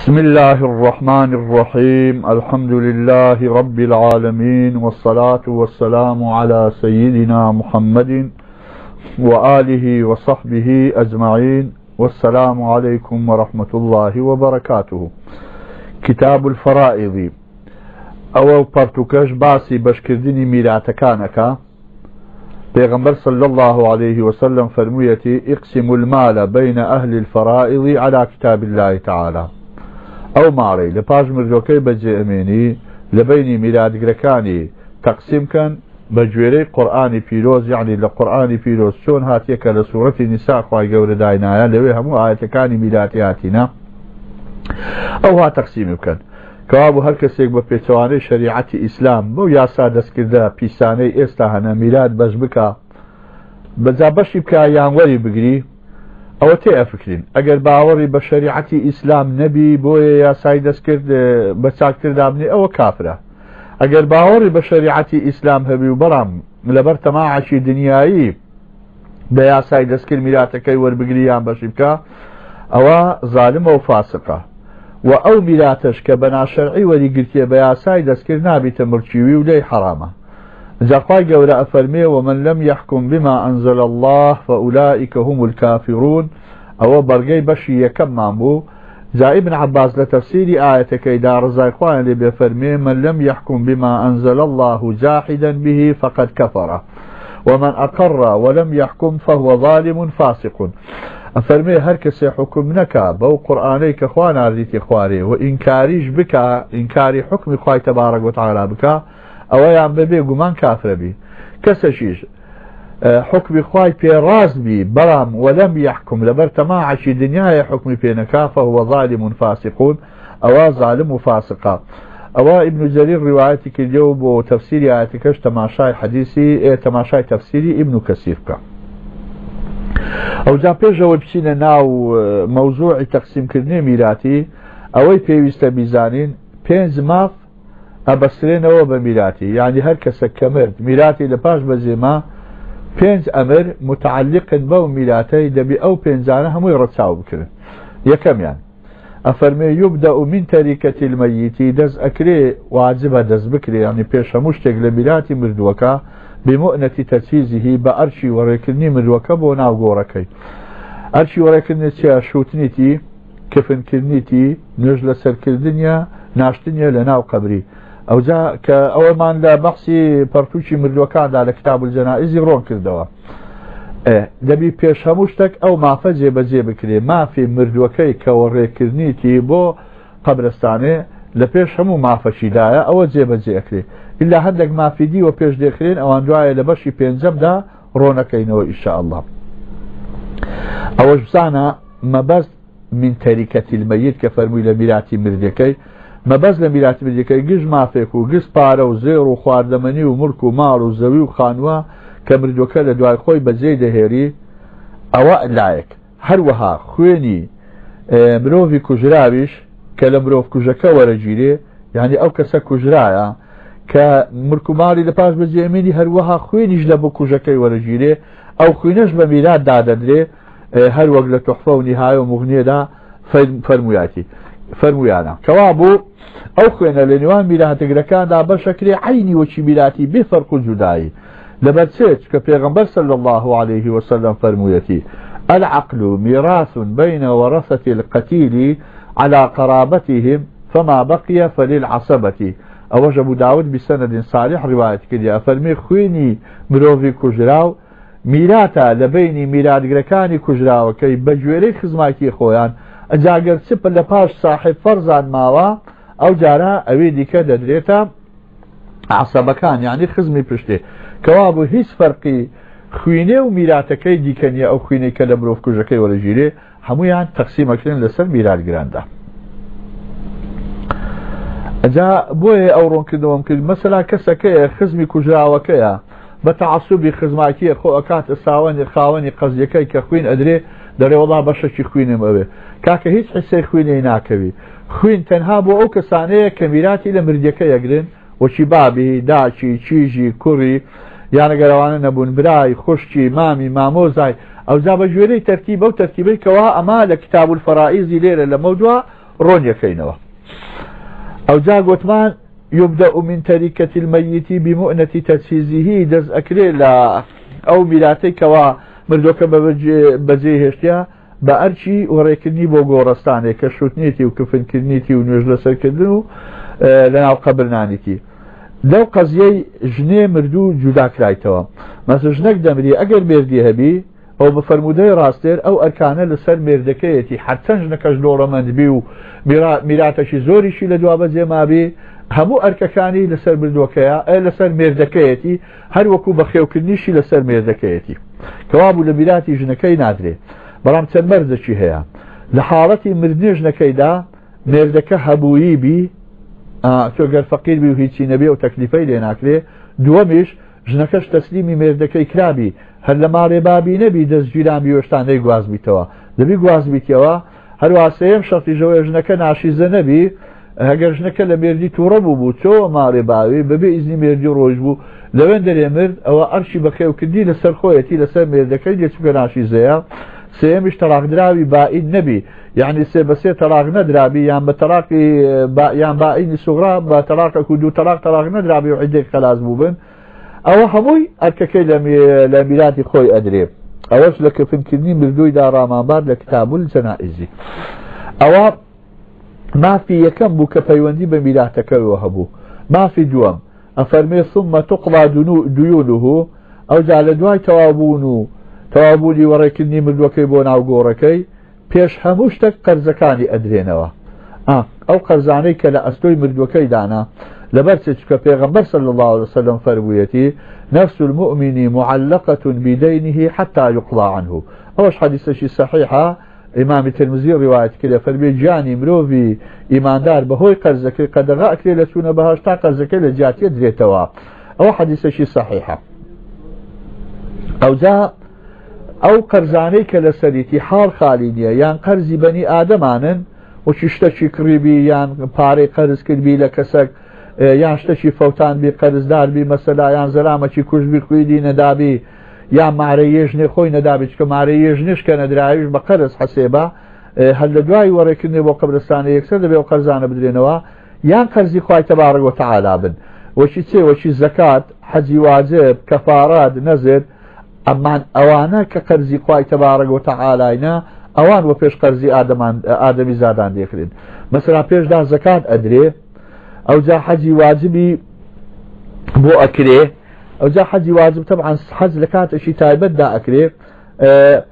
بسم الله الرحمن الرحيم الحمد لله رب العالمين والصلاة والسلام على سيدنا محمد وآله وصحبه أجمعين والسلام عليكم ورحمة الله وبركاته كتاب الفرائض أو برتكش باسي بشكردني ميراتكانك بيغمبر صلى الله عليه وسلم فرميتي اقسم المال بين أهل الفرائض على كتاب الله تعالى ئەو ماڵی لە پاش مردۆکەی بەجێمێنی لە بینی میرادگرەکانی تەقسیمکەن بە گوێرەی قورآانی پیرۆز یعنی لە قورآانی پیرۆز چۆن هاتیەکە لە سوورەتی نیساخوای گەورە داینایە لەوێ هەموو ئاەتەکانی میلاتی هاتینا ئەو ها تەقسیمی بکەن کەوابوو هەر کەسێک بە پێچوانەی شریعەتی ئیسلام بەو یاسا دەستکردە پیسانەی ئێستا هەنە میلاد بەش بکە بەجا بەشی بکە یانوەری بگری ئەوە تێ ئەفکرین ئەگەر باوەڕی بە شریعەتی ئیسلام نەبی بۆیە یاسای دەستکرد بە چاکتردابنی ئەوە کافرە ئەگەر باوەڕی بە شریعەتی ئیسلام هەبی و بەڵام لەبەر تەماعشی دنیایی بە یاسای دەستکرد میراتەکەی وەربگریان بەشی بکە ئەوە ظالمە و فاسقە و ئەو میراتش کە بە ناشەرعی وەریگرتیە بە یاسای دەستکرد نابیتە مرچیوی و لەی حرامە زقا جورا أفرمي ومن لم يحكم بما أنزل الله فأولئك هم الكافرون أو برقي بشي يكم معمو جاء ابن عباس لتفسير آيتك إذا رزاق قائل بفرمي من لم يحكم بما أنزل الله جاحدا به فقد كفر ومن أقر ولم يحكم فهو ظالم فاسق أفرمي هركس حكم نكا بو قرآنيك خوانا ريتي خواري وإنكاريش بك إنكاري حكم خواي تبارك وتعالى بك ئەوەیان بەبێ گومان کافرەبی کەسەشیش حکمی خوای پێڕاز بی بەڵام وەلم یحکم لەبەر تەماعشی دنیاە حکمی پێنەکافە وەظالی منفاسقون ئەوە ظالم و فاسقا ئەوە ئبن جەری ڕواەتی کردەوە بۆ تەفسیری ئاەتەکەش تەماشای حەدیسی تەماشای تەفسیری ئبن و کەسیف بکە ئەوجا پێشەوە بچینە ناو مەوزوعی تەقسیمکردنی میراتی ئەوەی پێویستە بیزانین پێنج ماف ئەبەسرێنەوە بە میراتی یعنی هەر کەسە کەمرد میراتی لە پاش بەزێما پێنج ئەمر متعلقن بەو میراتەی دەبی ئەو پێنجانە هەمووی ڕەچاو بکردن یەکەمیان ئەفەرمێ یوبدا و من تەریکەتی المەیتی دەست ئەکرێ واجبە دەست بکرێ ینی پێش هەموو شتێک لە میراتی مردووەکە بمؤنەتی تەچیزیهی بە ئەرشی وەڕێکردنی مردووەکە بۆ ناوگۆڕەکەی ئەرشی وەڕێکردنی چیا شووتنیتی کفنکردنیتی نوێژ لەسەرکردنیە ناشتنیە لە ناو قبری ئەوجا کە ئەوەمان لە بەخسی پەرتوچی مردوەکاندا لە کتاب جەنائزی ڕۆن کردەوە دەبی پێش هەموو شتێک ئەو مافە جێبەجێ بکرێ مافی مردوەکەی کەەوە ڕێکردنیتی بۆ قەبرستانێ لە پێش هەموو مافەشیدایە ئەوە جێبەجێکرێ ئللا هەندێک مافیدی وە پێش دێکرێن ئەوان دوایە لە بەشی پێنجەمدا ڕۆنەکەینەوە ئیشاءله ئەوەش بزانە مەبەست من تەریکەتی المەیت کە فەرمووی لە میراتی مردەکەی مەبەز لە میراتبیەکەی گشت مافێک و گست پارە و زێر و خواردەمەنی و مرک و ماڵ و زەوی و خانووە کە مردوەکە لە دوای خۆی بەجێ دەهێری ئەوە لایەک هەروەها خوێنی مرۆڤی کوژراویش کە لە مرۆڤ کوژەکە وەرەگیرێ یعنی ئەو کەسە کوژرایە کە مرکوماری لە پاش بەجێمێنی هەروەها خوێنیش لە بۆ کوژەکەی وەرەگیرێ ئەو خوێنەش بە میرات دادەدرێ هەروەک لە تۆحفە و نیهای و مغنیێدا فەرمویاتی فەرمویانە کەوا بوو ئەو خوێنە لە نێوان میراتگرەکاندا بەشەکرێ عینی وەچی میراتی بێفەرق و جودایی لەبەرچێت کە پێغمبەر سل الله عليه وسلم فەرموویەتی العقل ميراث بين ورثة القتيل على قرابتهم فما بقي فللعصبة ئەوەش ئەبوو داوت بسەنەدین ساریح ڕواایەت کردی ئەفەرمی خوێنی مرۆڤی کوژراو میراتە لە بینی میراگرەکانی کوژراوەکەی بە گوێرەی خزماکی خۆیان ئەجاگەر چپ لە پاش ساحب فەرزان ماوە ئەو جارە ئەوەی دیکە دەدرێتە عسەبەکان یعنی خزمی پشتێ کەوا بوو هیچ فەرقی خوێنێ و میراتەکەی دیکەنیە ئەو خوێنەی کە لە مرۆڤکوژەکەی وەرەژیرێ هەمویان تەقسیمەکردن لەسەر میراتگراندا. ئەجا بۆیە ئەو ڕۆنکردەوەم کرد مەسەلا کەسەکەیە خزمی کوژراوەکەیە بە تعسوبی خزماکیە خۆ ئەکات ئەساوەنی خاوەنی قەزیەکەی کە خوین ئەدرێ دەرێ وڵا بەشەکی خوینم ئەوێ کاکە هیچ حسەی خوینەی ناکەوی خوین تەنها بۆ ئەو کەسانەیە کە میراتی لە مردەکە یەگرن وەچی بابی داچی چیژی کوڕی یانەگەرەوانە نەبوون برای خوشکی مامی مامۆزای ئەوجا بە ژێرەی تەرتی بەو تەرتیبەی کەوا ئەما لە کتاب فەرائیزی لێرە لە مەودووە ڕۆنیەکەینەوە ئەوجا گوتمان يبدأ من تركة الميت بمؤنة تجهيزه دز أكري لا أو ميلاتي كوا مردوەکە بەجێ هێشتیا بە ئەرچی وەڕێکردنی بۆ گۆڕستانێک کە شوتنیێتی و کفنکردنیتی و نوێژ لەسەرکردن و لەناو قەبرنانێکی لەو قەزیەی ژنێ مردوو جوداکرایتەوە مەس ژنەک دەمری ئەگەر مێردی هەبی ئەو بە فرەرمودەی ڕاستێر ئەو ئەرکانە لەسەر مێردەکەیەتی حتەنج نەکەش لۆڕەمەندبی و میراتەشی زۆریشی لە دوابە جێمابی هەموو ئەرکەکانی لەسەر بردوەکەیە ئە لەسەر مێردەکەیەتی هەر وەکو بە خێوکردنیشی لەسەر مێردەکەیەتی کەوابوو لە بیراتی ژنەکەی نادرێت بەڵام چەند مەرزەکی هەیە لە حاڵەتی مردنی ژنەکەیدا مێردەکە هەبووی بی تۆگەر فەقیر بی و هیچی نەبێ و تەکلیفەی لێناکرێ دووەمیش ژنەکەش تەسلیمی مێردەکەی کرابی هەر لە ماڕێ بابی نەبی دەستگیران بیوەشتانەی گوازبییتەوە دەبی گوازبییتەوە هەرواسەیەم شەفتی ژەوە ژنەکە ناشیزە نەبی هەگەر ژنەکە لە بێردی تووڕە بوو بوو چۆوە ماڕێ باوی بەبێ ئیزنی مێردی ڕۆژ بوو لەوێن دەرێ مرد ئەوە ئەرشی بەخێو کردی لەسەر خۆیەتی لەسەر مێردەکەی دێچکە ناشی زەیە سێمیش تەراقدراوی بائی نەبی یعنی سێ بەسێ تەراق نەدرابی یان بە تەراقی یان باینی سوغرا بە تەراقەکو دوو تەراق تەراق نەدرابی و عیدێک خلاص بوو بن ئەوە هەمووی ئەرکەکەی لە میراتی خۆی ئەدرێ ئەوەش لە کەفنکردنی مردووی داڕامانبار لە کتابول جەنائزی ئەوە مافی یەکەم بوو کە پەیوەندی بە میراتەکەەوە هەبوو مافی دووەم ئەفەرمێ سممە تقڵا دویونوه ئەو جا لە دوای تەوابوون و تەوابوونی وەڕێکردنی مردوەکەی بۆ ناوگۆڕەکەی پێش هەموو شتێک قەرزەکانی ئەدرێنەوە ئەو قەرزانەی کە لە ئەستۆی مردوەکەی دانا لەبەر چکە پێغمبەر صل الله وسلم فەرموویەتی نفس المؤمنی معلقة بدينه حتى يقضى عنه ئەوش حدیثەشی صحیحا ئیمامی ترمزیە ڕواایت کرد لە فەرمێ جیانی مرۆڤ ئیماندار بەهۆی قەرزەکە قەدەغا کرێ لە چوونە بەهشتا قەرزەکە لە جاتێ درێتەوە ئەوە حەدیسەشی صحیحە ئەوجا ئەو قەرزانەی کە لە سەریتی حاڵ خالی نییە یان قەرزی بەنی ئادەمانن و شتەکی کڕیبی یان پارەی قەرز کردبی لە کەسەک یان شتەکی فەوتان بی قەرزدار بی مەسەلا یان زەرامەکی کوشبی خویدی نەدابی یا مارە یێژنێ خۆی نەدابێت کە مارە یێژنیش کە نەدراویش بە قەرز حەسێبا هەل لە دوای وەڕێکردنی بۆ قبرستانە یەکسەر دەبێ و قەرزانە بدرێنەوە یان قەرزی خخوای تەبارەوە تعالا بن وەچی چێ وەچی زەکات حەزی واجب کەفارات نەزێت ئەمان ئەوانە کە قەرزی خخوای تەبارەگە و تعالاینە ئەوان بۆ پێش قەرزی ئادەمی زادان دێکرێن مەسرا پێشدا زەکات ئەدرێ ئەو جا حەجی واجبی بۆ ئەکرێ او جا حجي واجب طبعا حج لكات اشي تايبت دا اكري أه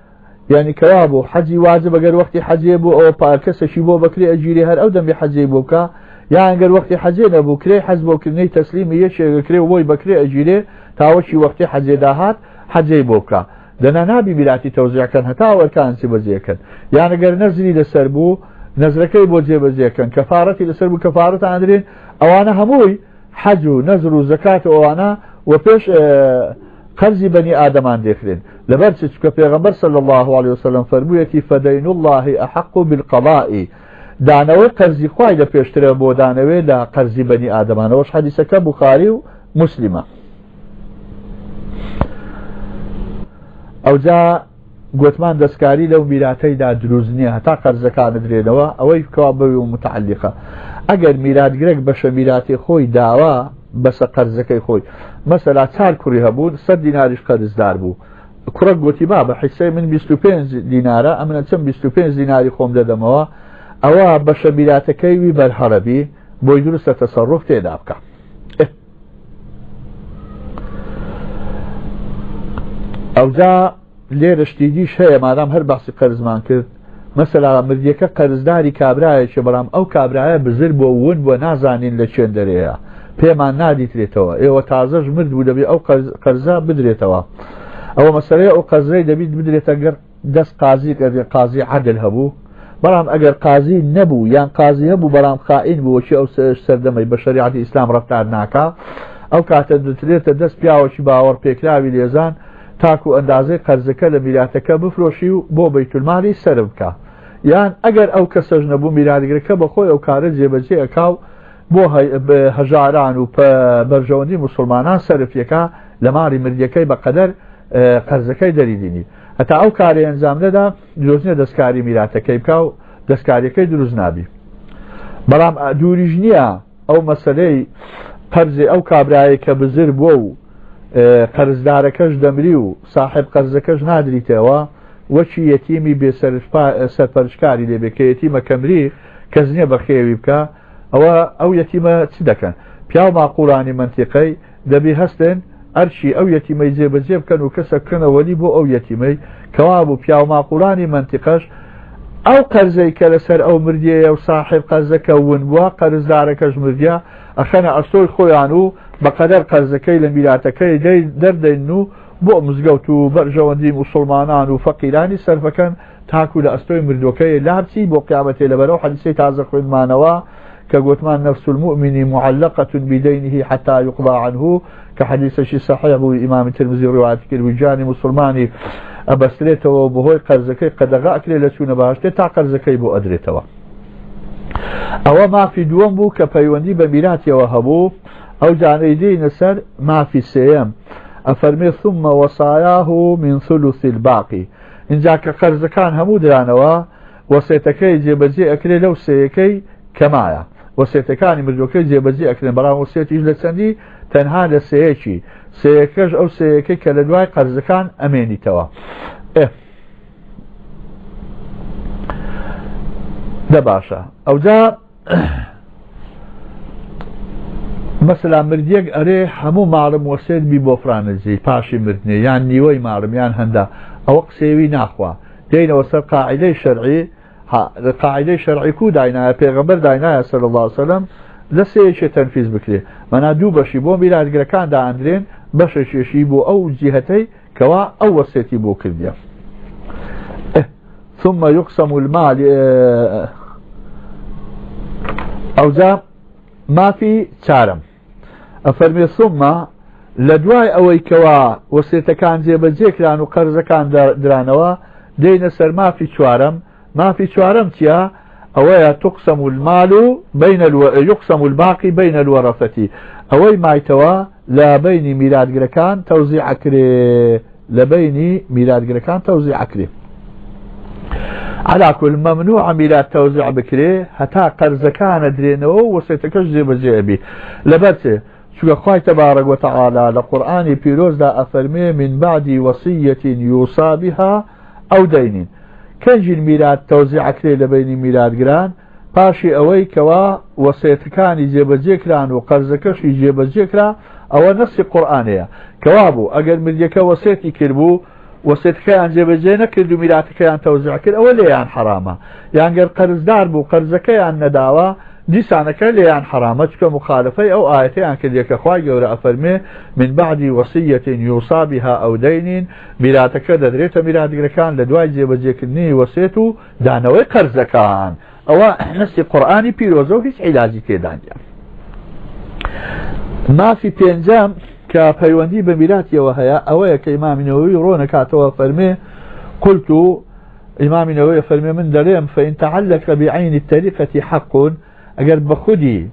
يعني كوابو حجي واجب اگر وقتي حجي بو او باكس اشي بو بكري اجيري هر او دمي حجي بوكا يعني اگر وقتي حجي نبو كري حج بو كري تسليم يشي كري ووي بكري اجيري تاوشي وقتي حجي داهات حجي بوكا دنا نابي بلاتي توزيع كان هتا كان سي كان يعني اگر نزلي لسربو نزرەکەی بۆ جێبەجێکەن کەفاەتی لەسەر بوو کەفاەت ئاندرێن ئەوانە هەمووی حەج و نەزر و زکات ئەوانە و پێش قەرزی بەنی ئادەمان دێکرێن لەبەر چ چکە پێغەمبەر سەل الله عليه وسلم فەرموویەتی فەدەین اللهی ئەحق و بالقەڵایی دانەوەی قەرزی خوای لە پێشترە بۆ دانەوێت لە قەرزی بەنی ئادەمانەوەش حەدیسەکە بخاری و مسلمە ئەوجا گوتمان دەستکاری لەو میراتەیدا دروست نییە هەتا قەرزەکانە درێنەوە ئەوەی بکەوە بەوی و متعلیقە ئەگەر میراتگرێک بەشە میراتی خۆی داوا بەسە قەرزەکەی خۆی مەسەلا چار کوری هەبوو سەر دیناریش قەرزدار بوو کوڕە گوتی با بە حیسەی من 25 دینارە ئەمنە چەند 25 دیناری خۆم دەدەمەوە ئەوە بە شەبیراتەکەی وی بەرهەرەبی بۆی درستە تەسەڕف تێدا بکە ئەودا لێرەشتیدیش هەیە مادام هەر باسی قەرزمان کرد مەسەلا مردیەکە قەرزداری کابراایە چێ بەڵام ئەو کابراایە بزر بۆ ون بۆ نازانین لە چێن دەرەیە پێمان نادیترێتەوە ئێوە تازەش مرد بوو دەبێت ئەو قەرزا بدرێتەوە ئەوە مەسەرەیە ئەو قەزرەی دەبیت بدرێتە گەر دەست قازی کردێت قازی عادل هەبوو بەڵام ئەگەر قازی نەبوو یان قازی هەبوو بەڵام خائین بووەکی ئەو سەردەمەی بە شریعتی ئیسلام ڕفتار ناکا ئەو کاتە دەترێتە دەست پیاوەکی باوەڕ پێکراوی لێزان تاکو ئەندازەی قەرزەکە لە میلاتەکە بفرۆشی و بۆ بەیتولمانی سەر بکە یان ئەگەر ئەو کەسەش نەبوو میراگرەکە بەخۆی ئەو کارە جێبەجێ ئەکاو بۆ هەژاران و بەرژەوەندی مسلمانان سەرفیەکە لە ماری مردیەکەی بەقەدەر قەرزەکەی دەریدینی هەتا ئەو کاری ئەنجامدەدا درۆزنە دەستکاری میراتەکەی بکە و دەستکاریەکەی دروست نابی بەڵام دووریژ نییە ئەو مەسلەی پەرزی ئەو کابرایە کە بزر بووە و قەرزدارەکەش دەمری و صاحب قەرزەکەش نادریتەوە وەچی یەتیمی بێسەرپەرشکاری لێبێکەتی مەکەمری کەس نییە بە خێوی بکە ئەوە ئەو یەتیمە چی دەکەن پیا ماقولانی منتیقەی دەبی هەستێن ئەرشی ئەو یەتیمەی جێبەجێ بکەن و کەسەکەنەوەلی بۆ ئەو یەتیمەی کەوا بوو پیا ماقولانی منتیقەش ئەو قەرزەی کە لەسەر ئەو مردیە و ساحب قەرزەکە ون بووە قەرزدارەکەش مردە ئەخەنە ئەستۆی خۆیان و بەقەدەر قەرزەکەی لە میلاتەکەی دەی دەردەین و بۆ مزگەوت و بەرژەوەندی مسلمانان و فەقیرانی سەرفەکەن تاکو لە ئەستۆی مردەکەی لابچی بۆ قیامەتی لەبەرەوە حەلیسی تازە خوێنمانەوە كقوتمان نفس المؤمن معلقة بدينه حتى يقضى عنه كحديث شي صحيح إمام الترمذي رواية كالوجاني مسلماني أبسليته بهوي قرزكي قد غاك لي لسون باشته تا قرزكي بو أدريتوا أو ما في دوم بو كبيوندي بميلاتي وهبو أو دين سر ما في سيام أفرمي ثم وصاياه من ثلث الباقي إن جاك قرزكان همو درانوا وسيتكي جيبجي أكلي لو سيكي كمايا وەسێتەکانی مردوەکە جێبەجێ ئەکرێن بەڵام وسێتیش لە چەندی تەنها لە سەیەکی سەیەکەش ئەو سەیەکە کە لە دوای قەرزەکان ئەمێنیتەوە دە باشە ئەوجا مەسلا مردیەک ئەرێ هەموو ماڵم وەسێت بی بۆ فرانەزی پاشی مردنێ یان نیوەی ماڵم یان هەندا ئەوە قسێوی ناخوا دێینەوە سەر قاعدەی شەرعی قاعدەی شەرعیک و داینایە پێغمبەر داینایە سەر الله سەلم لە سەیەکی تەنفیز بکرێ مەنا دوو بەشی بۆ میراگرەکاندا ئەندرێن بەشێکێشی بۆ ئەو جیهەتەی کەوا ئەو وەسێتی بۆ کردیە ثم يقسم المال ئەوجا مافی چارم ئەفەرمێ سممە لە دوای ئەوەی کەوا وەسێتەکان جێبەجێکران و قەرزەکان درانەوە دەینە سەرمافی چوارم ما في شوارم تيا أويا تقسم المال بين الو... يقسم الباقي بين الورثة أوي يتوا لا بين ميلاد جركان توزيع كري لبين ميلاد جركان توزيع كري على كل ممنوع ميلاد توزيع بكري حتى قرز كان درينه وسيتكش زي بزيبي لبته شو خوي تبارك وتعالى لقرآن بيروز لا أفرمي من بعد وصية يوصى بها أو دين کەنجین میرات تەوزی عکرێ لە بینی میراتگران پاشی ئەوەی کەوا وەسێتەکانی جێبەجێکران و قەرزەکەشی جێبەجێکرا ئەوە نەسی قورآانەیە کەوا بوو ئەگەر مردەکە وەسێتی کردبوو وەسێتەکەیان جێبەجێ نەکرد و میراتەکەیان تەوزیع کرد ئەوە لێیان حرامە یانگەر قەرزدار بوو قەرزەکەیان نەداوە دیسانەکە لەیان حرامە چکە مخالفەی ئەو ئاەتیان کردێکەخوای گەورە ئەفەرمێ من بعدی وەسیەتین یوسابی ها ئەودەینین میراتەکە دەدرێتە میراتگرەکان لە دوای جێبەجێکردنی وەسێت و دانەوەی قەرزەکان ئەوە نستی قورآانی پیرۆزە و هیچ عیلاجی تێدانیا مافی پێنجام کە پەیوەندی بە میراتیەوە أو يك إمام نووي رونا كاتوا فەرمێ قلت إمام نووي فرمي من دريم فإن تعلق بعين الطريقة حق ئەگەر بە خودی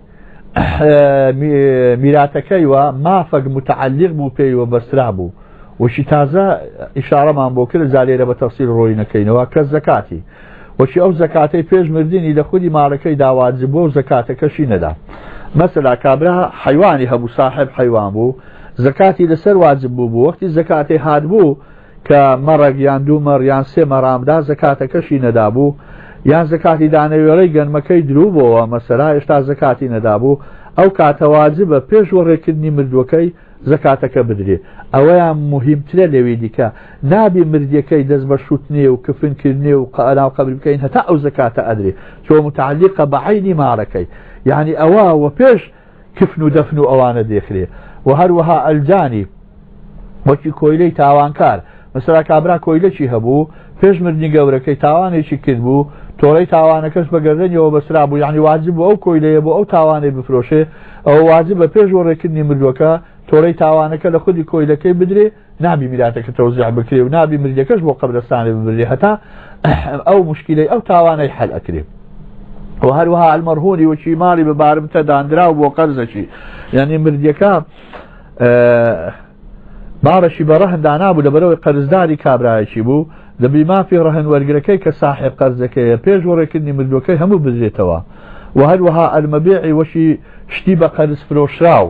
میراتەکەی وە مافەک متعلیق بوو پێیوە بەسرا بوو وشی تازە ئیشارەمان بۆ کرد زارێرە بە تەفسیر ڕۆی نەکەینەوە کەس زکاتی وەچی ئەو زکاتەی پێش مردنی لە خودی ماڵەکەی داوازی بۆ زکاتەکەشی نەدا مەسەلا کابرا حیوانی هەبوو ساحب حیوان بوو زکاتی لەسەر واجب بوو بوو وەختی زکاتی هاات بوو کە مەڕەگیان دوو مەڕیان سێ مەرامدا زکاتەکەشی نەدابوو یان زکاتی دانەوێرەی گەنمەکەی دروبەوە مەسەرا ئێشتا زکاتی نەدابوو ئەو کاتەوازی بە پێش وەڕێکردنی مردوەکەی زکاتەکە بدرێت ئەوەیان مهمترە لەوێ دیکە نابی مردیەکەی دەست بە شووتنێ و کفنکردێ و قەراو قبل بکەین هەتا ئەو زکاتە ئەدرێ چۆ متعلیقە بەعینی مارەکەی یعنی ئەوە وە پێش کفن و دەفن و ئەوانە دێخرێ و هەروەها ئەلجانی وەکی کۆیلەی تاوانکار مەسرا کابرا کۆیلە چی هەبوو پێش مردنی گەورەکەی تاوانێکی کرد بوو تۆڵی تاوانەکەش بەگەردنەوە بەسرا بوو یعنی واجب ئەو کۆی لەیە بۆ ئەو تاوانەی بفرۆشێ ئەو واجب بە پێش وەڕێکردنی مردوەکە تۆڕی تاوانەکە لە خودی کۆیلەکەی بدرێ نابی میراتەکە تەوزیع بکرێ و نابی مردەکەش بۆ قبلستانی ببرێ هەتا ئەو مشکلەی ئەو تاوانەی حل ئەکرێ و هەروها ئەلمەرهونی وچی ماڵی بەبارم تەدانرا و بۆ قەرزەکی یعنی مردەکە باڕەشی بەڕەهندانابوو لە بەرەوەی قەرزداری کابراایکی بوو دەبی مافی ڕهن وەرگەکەی کە ساحب قەرزەکەیە پێش وەڕێکردنی مردوەکەی هەموو بزێتەوە و هەروەها ئەلمەبیعی وەشی شتی بە قەرز فرۆشراو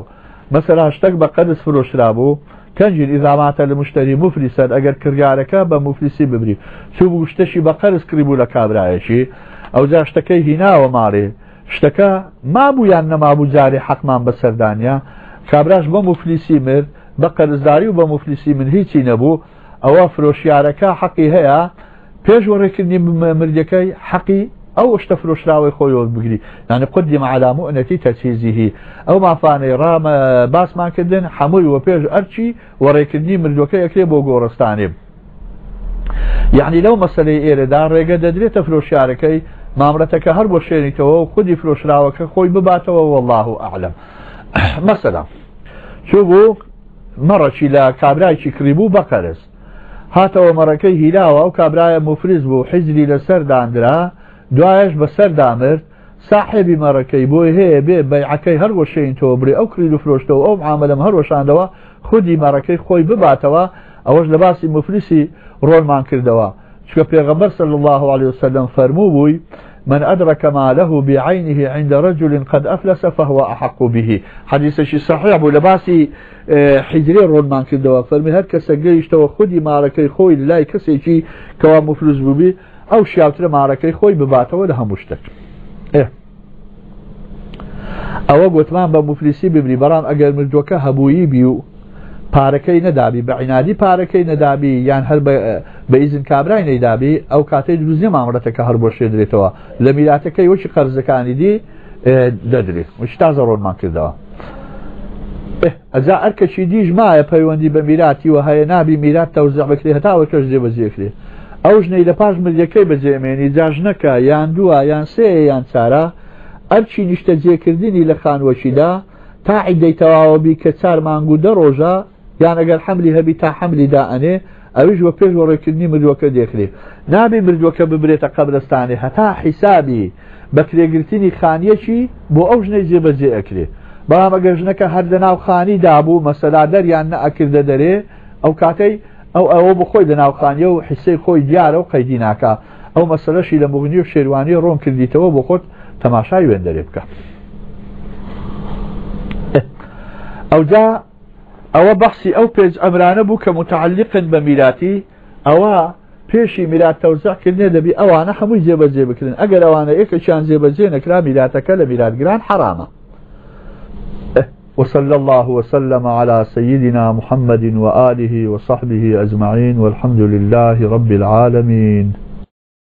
مەسەرا شتێک بە قەرز فرۆشرا بوو کەنجین ئیزاماتە لە مشتری مفری سەر ئەگەر کرگارەکە بە مفلیسی ببری چوو شتەشی بە قەرز کریبوو لە کابراایەشی ئەو جا شتەکەی هیناوە ماڕێ شتەکە مابوو یان نەمابوو جارێ حەقمان بە سەردانیا کابراش بە مفلیسی مرد بە قەرزداری و بە مفلیسی من هیچی نەبوو ئەوە فرۆشیارەکە حەقی هەیە پێش وەڕێکردنی مردەکەی حەقی ئەو شتە فرۆشراوی خۆیەوە بگری یانە قدی مەعلام و ئەەتی تەچیزیهی ئەو مافانەی ڕامە باسمانکردن هەمووی وە پێش ئەرچی وەڕێکردنی مردەکە یەکرێ بۆ گۆڕستانێ یعنی لەو مەسلەی ئێرەدا ڕێگە دەدرێتە فرۆشارەکەی مامرەتەکە هەر بۆ شێنیتەوە و خودی فرۆشراوەکە خۆی بباتەوە والله و ئاعلم مەسەلا چۆ بوو مەڕەکی لە کابراایکی کریبوو بەقەرست هاتەوە مەڕەکەی هیلاوە و کابرایە مفرز بوو حیزری لە سەرداندرا دوایش بە سەردامرد ساحێبی مەڕەکەی بۆی هەیە بێ بەیعەکەی هەروە شین تۆبری ئەو کریل و فرۆشتەوە ئەو عاملم هەروەشاندەوە خودی مەڕەکەی خۆی بباتەوە ئەوەش لە باسی مفلیسی ڕۆنمان کردەوە چکە پێغەمبەر سەل الله عليه وسلم فەرموو بووی من أدرك ما له بعينه عند رجل قد أفلس فهو أحق به حديث شي صحيح بولباسي حجري رونمان كدوا فرمي هر كسا قريشتوا خودي معركي خوي للاي كسي شي كوا مفلوس ببي أو شاوتر معركي خوي بباتوا لها مشتك إيه ئەوە گوتمان بە مفلیسی ببری بەران ئەگەر مردوەکە هەبووی بی و پارەکەی نەدابی بە عینادی پارەکەی نەدابی یان هەر بە ئیزن کابرای نەیدابی ئەو کاتەی دروزیە مامرەتەکە هەر بۆ شێدرێتەوە لە میلاتەکەی وەکی قەرزەکانی دی دەدرێت وشتا زەڕۆنمان کردەوە. ئەجا ئەرکەشی دیش مایە پەیوەندی بە میراتی و هەیە نابی میرات تەوزع بکرێ هەتاوە کەش جێ بەجێکرێ. ئەو ژنەی لە پاش مردەکەی بەجێمێنی جاژ نەکە یان دووە یان سێ یان چارە ئەرچی نیشتە جێکردنی لە خانوەشیدا تا عیدەی تەواوەبی کە چار مانگو دە ڕۆژە یان ئەگەر حملی هەبی تا حملی دائنێ ئەویش وە پێش وەڕێکردنی مردووەکە دێخرێ نابێ مردووەکە ببرێتە قبلستانی هەتا حیسابی بە کرێگرتنی خانیەکی بۆ ئەو ژنەی جێبەجێ ئەکرێ بەڵام ئەگەر ژنەکە هەر لەناو خانی دابوو مەسەلا دەریان نەئەکردە دەرێ ئەو کاتەی ئەو ئەوە بخۆی لە ناوخانیە و حیسەی خۆی دیارە و قەیدی ناکە ئەو مەسلەشی لە مغنی و شێوانی ڕۆن کردیتەوە بۆ خۆت تەماشای وێن دەرێ بکە ئەوجا أو بەخسی ئەو پێنج ئەمرانە بوو کە متعلقن بە میراتی ئەوە پێشی میرات تەوزەکردێ دەبی ئەوانە هەمووی جێبەجێ بکردن ئەگەر ئەوانە یەکەچیان جێبەجێ نەکرا میراتەکە لە میراتگران حراما إيه، وصلى الله وسلم على سيدنا محمد وآله وصحبه أجمعين والحمد لله رب العالمين